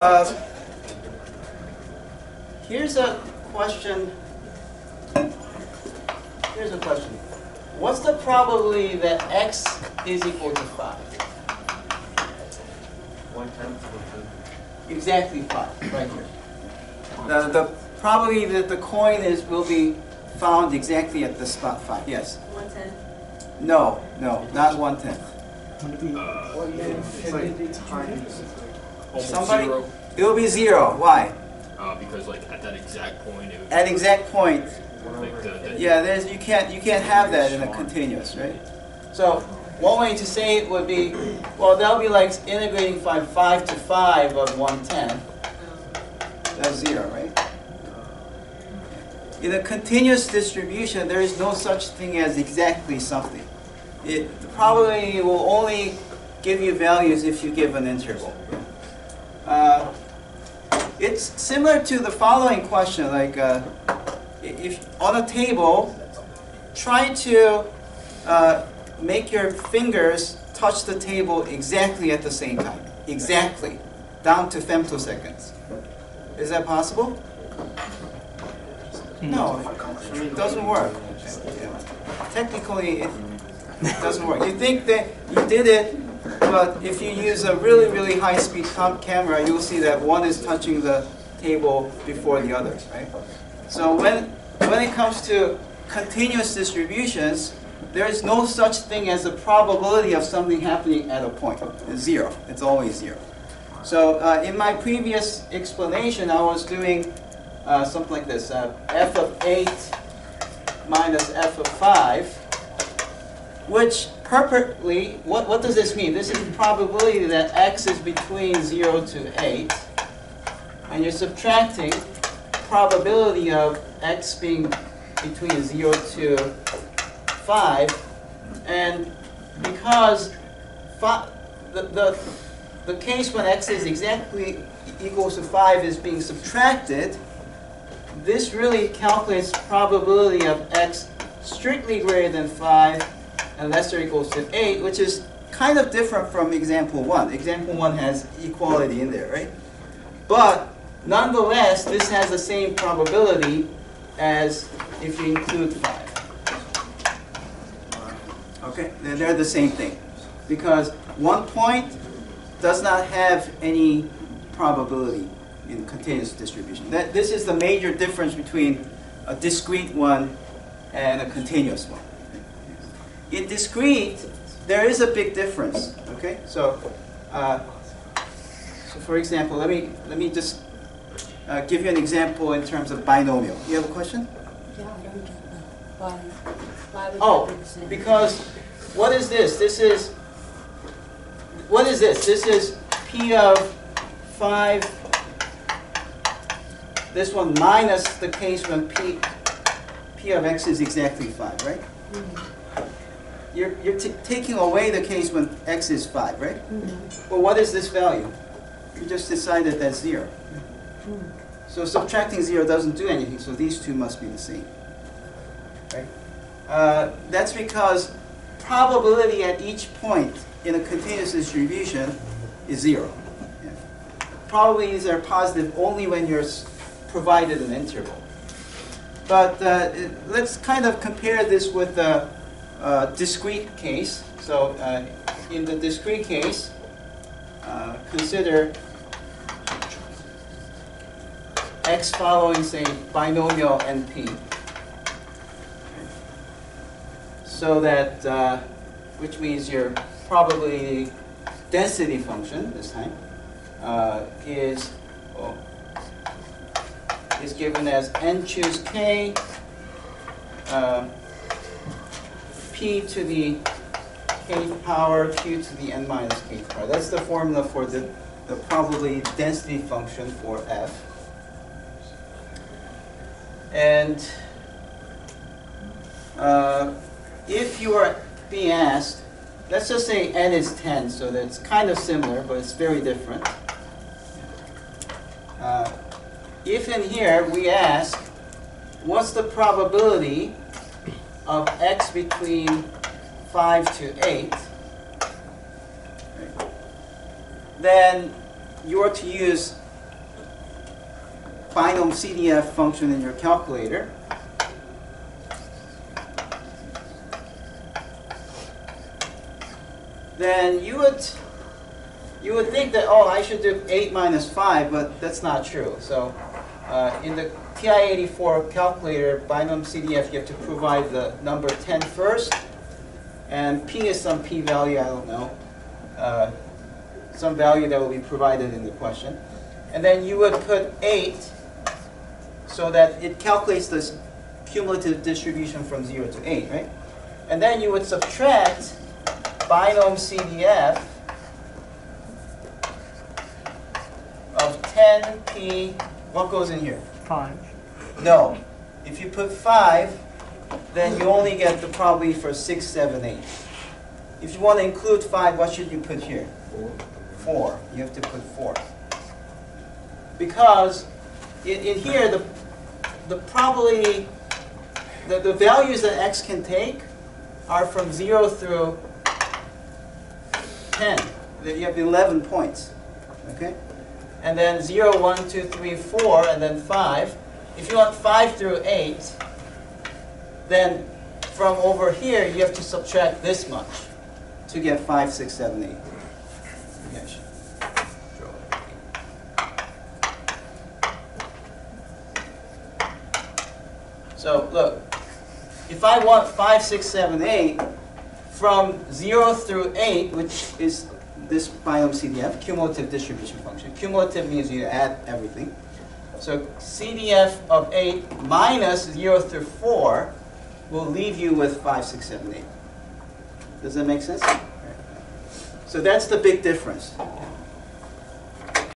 Uh, Here's a question. Here's a question. What's the probability that x is equal to 5? One tenth of Exactly 5, right here. The, the probability that the coin is, will be found exactly at the spot 5, yes. One ten. No, no, not one tenth. It's like times. Almost Somebody- zero, It will be zero, why? uh, because like at that exact point, it would At exact point, like the, the Yeah, there's, you can't, you can't have that in a continuous, right? So, one way to say it would be, well, that would be like integrating from five to five of one ten. That's zero, right? In a continuous distribution, there is no such thing as exactly something. It probably will only give you values if you give an interval. It's similar to the following question, like, uh, if on a table, try to uh, make your fingers touch the table exactly at the same time. Exactly. Down to femtoseconds. Is that possible? No, it doesn't work. Technically, it doesn't work. You think that you did it, but if you use a really, really high-speed camera, you'll see that one is touching the table before the others, right? So when, when it comes to continuous distributions, there is no such thing as a probability of something happening at a point. It's zero. It's always zero. So uh, in my previous explanation, I was doing uh, something like this. Uh, f of 8 minus f of 5, which perfectly, what, what does this mean? This is the probability that x is between 0 to 8, and you're subtracting probability of x being between 0 to 5, and because fi- the, the, the case when x is exactly equals to 5 is being subtracted, this really calculates probability of x strictly greater than 5 and lesser equals to 8, which is kind of different from example 1. Example 1 has equality in there, right? But nonetheless, this has the same probability as if you include 5. Okay, they're, they're the same thing. Because one point does not have any probability in continuous distribution. That, this is the major difference between a discrete one and a continuous one. In discrete, there is a big difference. Okay, so, uh, so for example, let me let me just uh, give you an example in terms of binomial. You have a question? Yeah, I don't get. Why? Why Oh, that be the same? because what is this? This is what is this? This is p of five. This one minus the case when p p of x is exactly five, right? You're you're t- taking away the case when x is five, right? Mhm. Well, what is this value? You just decided that's zero. So subtracting zero doesn't do anything, so these two must be the same. Right? Uh, that's because probability at each point in a continuous distribution is zero. Yeah. Probabilities are positive only when you're provided an interval. But uh, let's kind of compare this with the discrete case. So uh, in the discrete case, uh, consider x following, say, binomial NP. So that, uh, which means your probability density function this time uh, is oh, is given as n choose k uh, p to the k power q to the n minus k power. That's the formula for the, the probability density function for f. And uh, if you are being asked, let's just say n is 10, so that's kind of similar, but it's very different. Uh, if in here we ask, what's the probability of x between 5 to 8, then you are to use binom CDF function in your calculator. Then you would you would think that oh I should do 8 minus 5, but that's not true. So uh, in the TI-84 calculator binom CDF you have to provide the number 10 first, and p is some p value I don't know, uh, some value that will be provided in the question, and then you would put 8 so that it calculates this cumulative distribution from 0 to 8, right? And then you would subtract binom CDF of 10p, what goes in here? Five. No. If you put 5, then you only get the probability for six, seven, eight. If you want to include 5, what should you put here? 4. You have to put 4. Because in, in here, the, the probability, the, the values that x can take are from 0 through 10. That You have 11 points. Okay? And then 0, 1, 2, 3, 4, and then 5. If you want 5 through 8, then from over here, you have to subtract this much to get 5, 6, 7, 8. Yes. So look, if I want 5, 6, 7, 8, from 0 through 8, which is this binom CDF, cumulative distribution function. Cumulative means you add everything. So CDF of 8 minus 0 through 4 will leave you with 5, 6, 7, 8. Does that make sense? So that's the big difference.